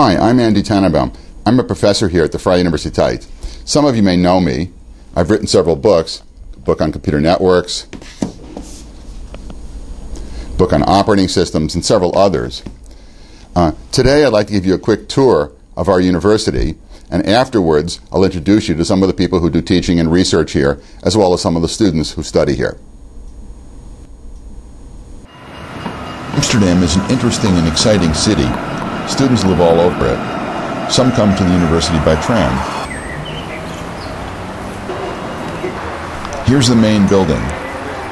Hi, I'm Andy Tanenbaum. I'm a professor here at the Vrije Universiteit. Some of you may know me. I've written several books, a book on computer networks, book on operating systems, and several others. Uh, today, I'd like to give you a quick tour of our university, and afterwards, I'll introduce you to some of the people who do teaching and research here, as well as some of the students who study here. Amsterdam is an interesting and exciting city. Students live all over it. Some come to the university by tram. Here's the main building.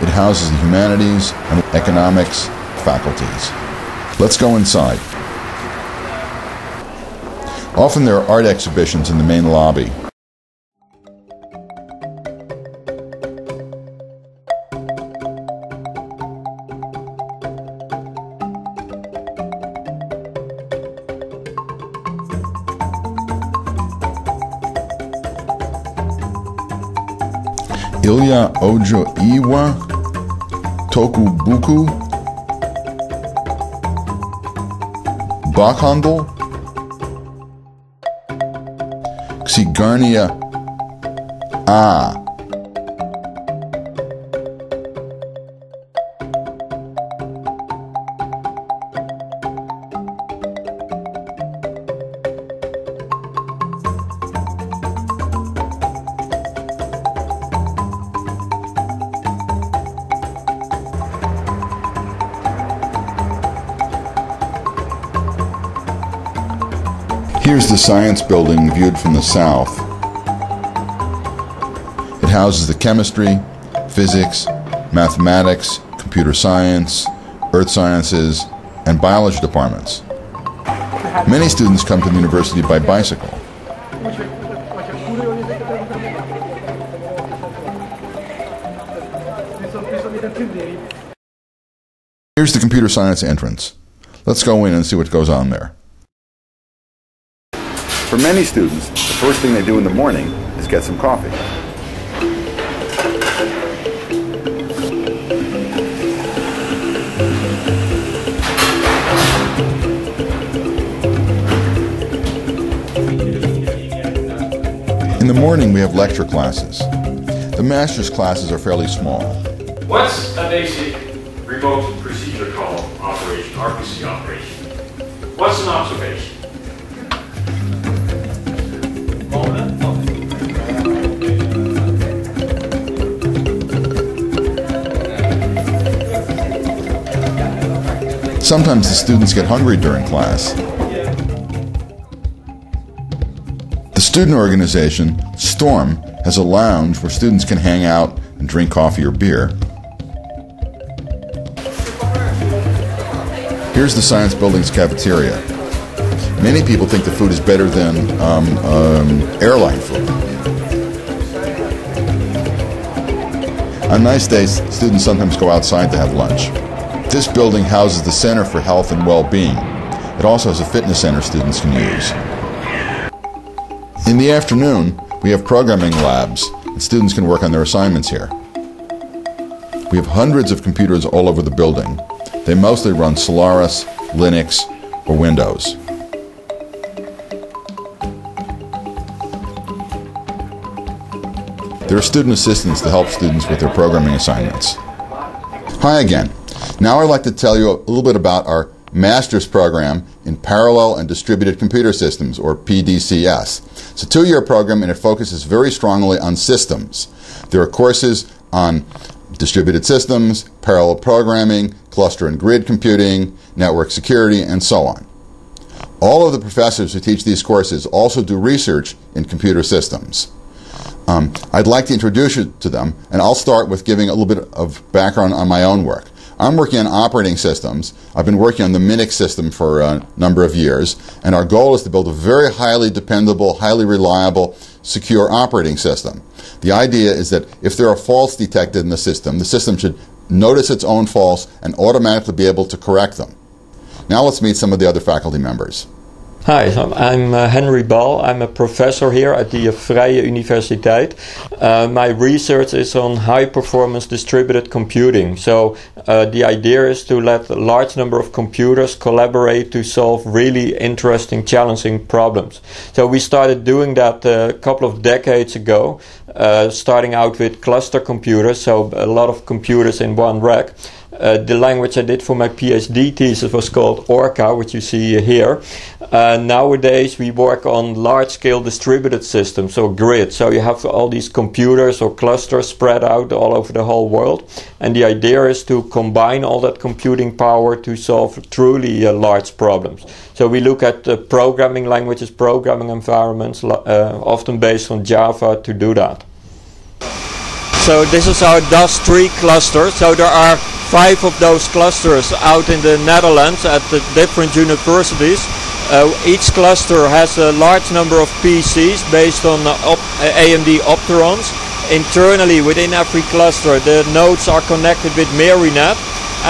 It houses the humanities and economics faculties. Let's go inside. Often there are art exhibitions in the main lobby. Ilya Ojo Iwa, Tokubuku, Bachhandel, Xigarnia A. Here's the science building viewed from the south. It houses the chemistry, physics, mathematics, computer science, earth sciences, and biology departments. Many students come to the university by bicycle. Here's the computer science entrance. Let's go in and see what goes on there. For many students, the first thing they do in the morning is get some coffee. In the morning, we have lecture classes. The master's classes are fairly small. What's a basic remote procedure call operation, RPC operation? What's an observation? Sometimes the students get hungry during class. The student organization, Storm, has a lounge where students can hang out and drink coffee or beer. Here's the science building's cafeteria. Many people think the food is better than um, um, airline food. On nice days, students sometimes go outside to have lunch. This building houses the Center for Health and Well-Being. It also has a fitness center students can use. In the afternoon, we have programming labs, and students can work on their assignments here. We have hundreds of computers all over the building. They mostly run Solaris, Linux, or Windows. There are student assistants to help students with their programming assignments. Hi again. Now I'd like to tell you a little bit about our master's program in Parallel and Distributed Computer Systems, or PDCS. It's a two year program and it focuses very strongly on systems. There are courses on distributed systems, parallel programming, cluster and grid computing, network security, and so on. All of the professors who teach these courses also do research in computer systems. Um, I'd like to introduce you to them, and I'll start with giving a little bit of background on my own work. I'm working on operating systems. I've been working on the Minix system for a number of years, and our goal is to build a very highly dependable, highly reliable, secure operating system. The idea is that if there are faults detected in the system, the system should notice its own faults and automatically be able to correct them. Now let's meet some of the other faculty members. Hi, I'm uh, Henri Bal. I'm a professor here at the Vrije Universiteit. Uh, my research is on high performance distributed computing. So, uh, the idea is to let a large number of computers collaborate to solve really interesting, challenging problems. So, we started doing that a couple of decades ago, uh, starting out with cluster computers, so a lot of computers in one rack. Uh, the language I did for my PhD thesis was called Orca, which you see here. Uh, nowadays, we work on large scale distributed systems, so grid. So you have all these computers or clusters spread out all over the whole world. And the idea is to combine all that computing power to solve truly uh, large problems. So we look at programming languages, programming environments, uh, often based on Java, to do that. So this is our DAS3 cluster. So there are five of those clusters out in the Netherlands at the different universities. Uh, each cluster has a large number of PCs based on uh, op AMD Opterons. Internally within every cluster the nodes are connected with Myrinet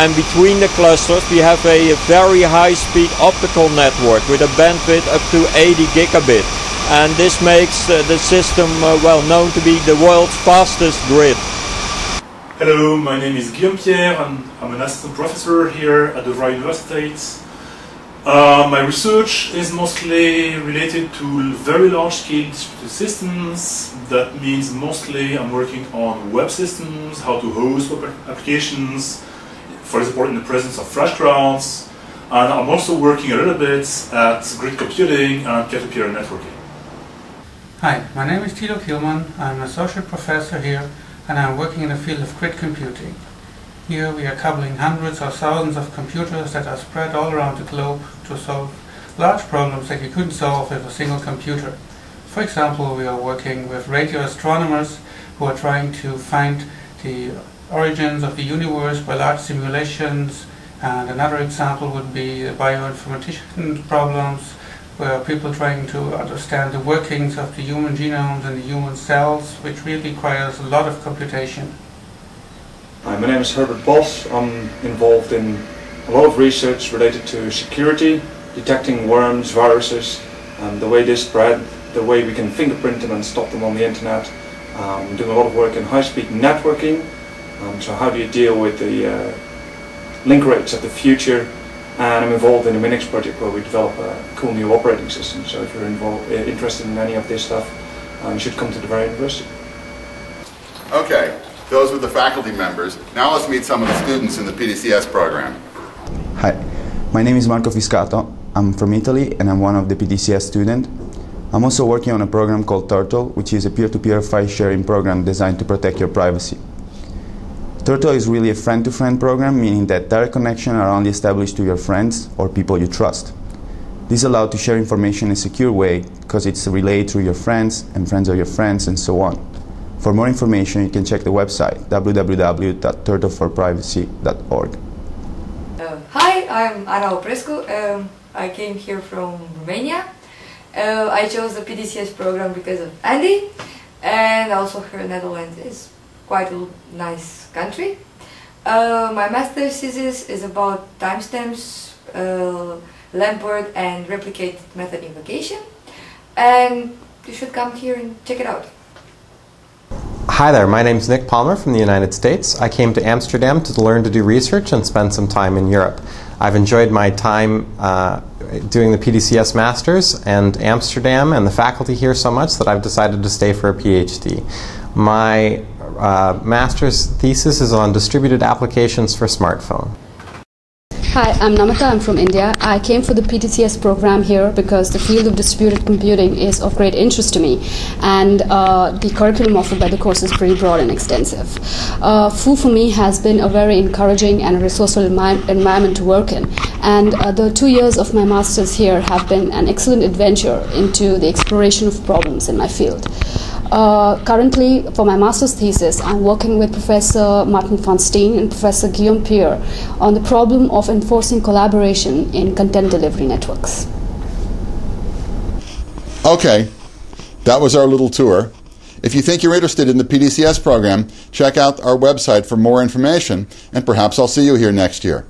and between the clusters we have a very high speed optical network with a bandwidth up to 80 gigabit and this makes uh, the system uh, well known to be the world's fastest grid. Hello, my name is Guillaume Pierre and I'm an assistant professor here at the University. Uh, my research is mostly related to very large-scale distributed systems. That means mostly I'm working on web systems, how to host web applications, for example in the presence of flash crowds. And I'm also working a little bit at grid computing and peer-to-peer -peer networking. Hi, my name is Thilo Kielmann. I'm an associate professor here and I'm working in the field of grid computing. Here we are coupling hundreds or thousands of computers that are spread all around the globe to solve large problems that you couldn't solve with a single computer. For example, we are working with radio astronomers who are trying to find the origins of the universe by large simulations and another example would be bioinformatician problems where people trying to understand the workings of the human genomes and the human cells, which really requires a lot of computation. Hi, my name is Herbert Bos. I'm involved in a lot of research related to security, detecting worms, viruses, and the way they spread, the way we can fingerprint them and stop them on the internet. Um, doing a lot of work in high-speed networking. Um, so how do you deal with the uh, link rates of the future and I'm involved in a Minix project where we develop a cool new operating system. So if you're involved, uh, interested in any of this stuff, um, you should come to the Vrije University. Okay, those were the faculty members. Now let's meet some of the students in the PDCS program. Hi, my name is Marco Fiscato. I'm from Italy and I'm one of the PDCS students. I'm also working on a program called Turtle, which is a peer-to-peer -peer file sharing program designed to protect your privacy. Turtle is really a friend-to-friend program, meaning that direct connections are only established to your friends or people you trust. This allows to share information in a secure way because it's relayed through your friends and friends of your friends and so on. For more information, you can check the website www.turtleforprivacy.org. Uh, hi, I'm Ana Oprescu. Um, I came here from Romania. Uh, I chose the PDCS program because of Andy, and also her Netherlands is quite a nice country. Uh, my master's thesis is about timestamps, uh, and replicated method invocation and you should come here and check it out. Hi there, my name is Nick Palmer from the United States. I came to Amsterdam to learn to do research and spend some time in Europe. I've enjoyed my time uh, doing the PDCS Masters and Amsterdam and the faculty here so much that I've decided to stay for a PhD. My uh, master's thesis is on distributed applications for smartphone. Hi, I'm Namita. I'm from India. I came for the PDCS program here because the field of distributed computing is of great interest to me, and uh, the curriculum offered by the course is pretty broad and extensive. Uh, VU for me has been a very encouraging and resourceful environment to work in, and uh, the two years of my master's here have been an excellent adventure into the exploration of problems in my field. Uh, currently, for my master's thesis, I'm working with Professor Maarten van Steen and Professor Guillaume Pierre on the problem of enforcing collaboration in content delivery networks. Okay, that was our little tour. If you think you're interested in the PDCS program, check out our website for more information, and perhaps I'll see you here next year.